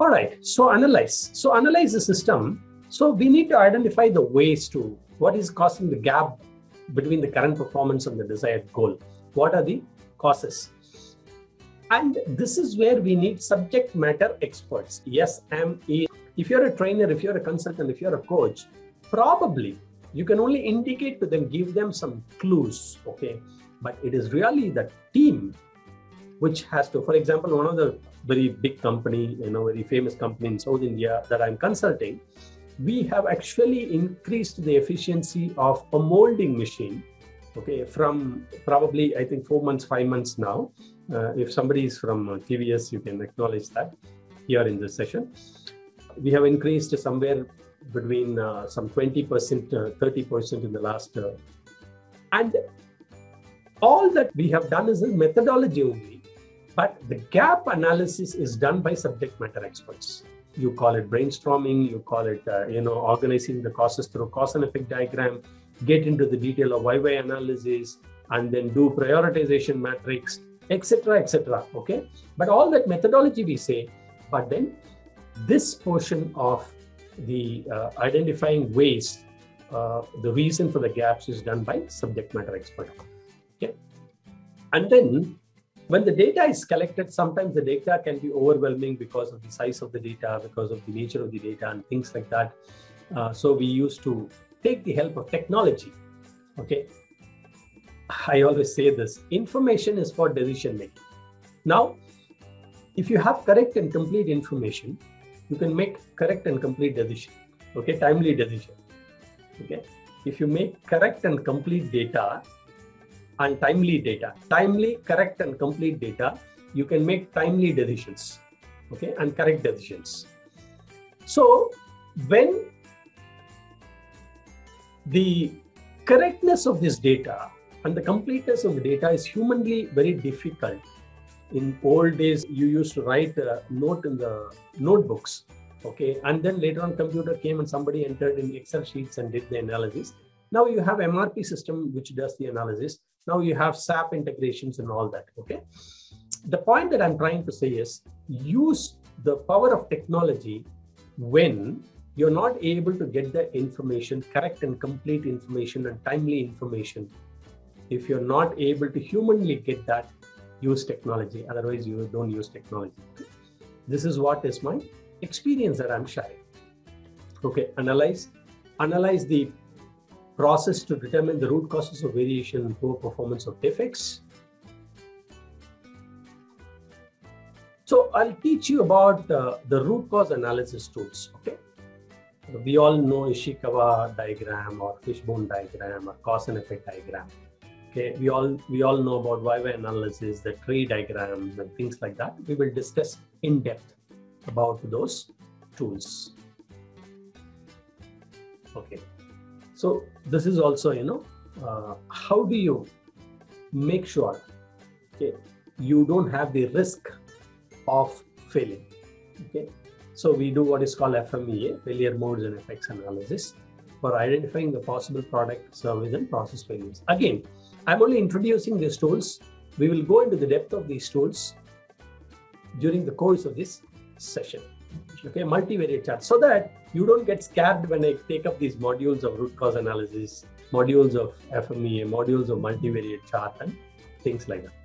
All right. So analyze. So analyze the system. So we need to identify the ways to what is causing the gap between the current performance and the desired goal. What are the causes? And this is where we need subject matter experts. SME. If you're a trainer, if you're a consultant, if you're a coach, probably you can only indicate to them, give them some clues. Okay. But it is really the team which has to, for example, one of the very big company, you know, very famous company in South India that I'm consulting, we have actually increased the efficiency of a molding machine okay from probably i think four months five months now. Uh, if somebody is from uh, tvs you can acknowledge that here in this session. We have increased somewhere between uh, some 20% 30% uh, in the last uh, and all that we have done is a methodology only but the gap analysis is done by subject matter experts. You call it brainstorming you call it uh, you know organizing the causes through cause and effect diagram get into the detail of why-why analysis and then do prioritization matrix etc etc okay? But all that methodology we say but then this portion of the uh, identifying ways uh, the reason for the gaps is done by subject matter expert okay? And then when the data is collected, sometimes the data can be overwhelming because of the size of the data, because of the nature of the data, and things like that. Uh, so we used to take the help of technology. Okay. I always say this information is for decision making. Now, if you have correct and complete information, you can make correct and complete decision. Okay, timely decision. Okay. If you make correct and complete data, and timely data. Timely, correct, and complete data, you can make timely decisions, okay, and correct decisions. So when the correctness of this data and the completeness of the data is humanly very difficult. In old days, you used to write a note in the notebooks, okay, and then later on, computer came and somebody entered in Excel sheets and did the analysis. Now you have MRP system which does the analysis. Now you have SAP integrations and all that. Okay. The point that I'm trying to say is use the power of technology when you're not able to get the information, correct and complete information and timely information. If you're not able to humanly get that, use technology. Otherwise, you don't use technology. This is what is my experience that I'm sharing. Okay, analyze, analyze the process to determine the root causes of variation and poor performance of defects. So I'll teach you about uh, the root cause analysis tools. Okay, we all know Ishikawa diagram or fishbone diagram or cause and effect diagram. Okay, we all we all know about why-why analysis, the tree diagrams and things like that. We will discuss in depth about those tools. Okay. So this is also, you know, uh, how do you make sure okay, you don't have the risk of failing? Okay. So we do what is called FMEA, failure modes and effects analysis, for identifying the possible product, service, and process failures. Again, I'm only introducing these tools. We will go into the depth of these tools during the course of this session okay, multivariate chart, so that you don't get scared when I take up these modules of root cause analysis, modules of FMEA, modules of multivariate chart, and things like that.